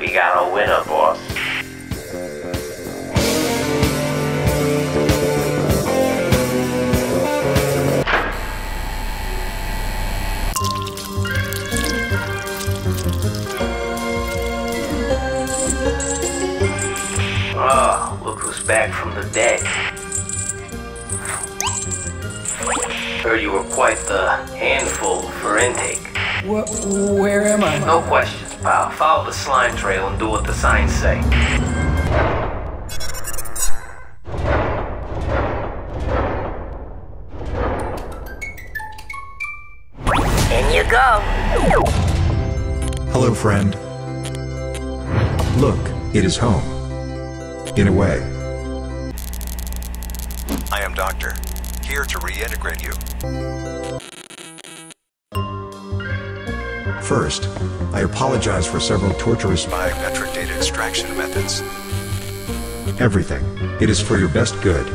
We got a winner, boss. Ah, oh, look who's back from the dead. Heard you were quite the handful for intake. Wh where am I? No question pal. Follow the slime trail and do what the signs say. In you go. Hello, friend. Look, it is home. In a way. I am Doctor, here to reintegrate you. First, I apologize for several torturous Biometric data extraction methods. everything. It is for your best good.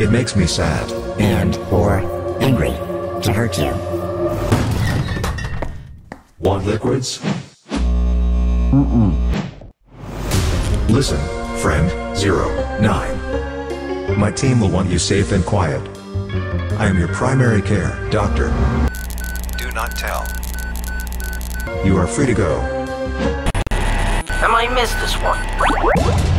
It makes me sad. and or angry to hurt you. Want liquids? Listen, friend, zero, nine. My team will want you safe and quiet. I am your primary care doctor. Do not tell. You are free to go. I might miss this one.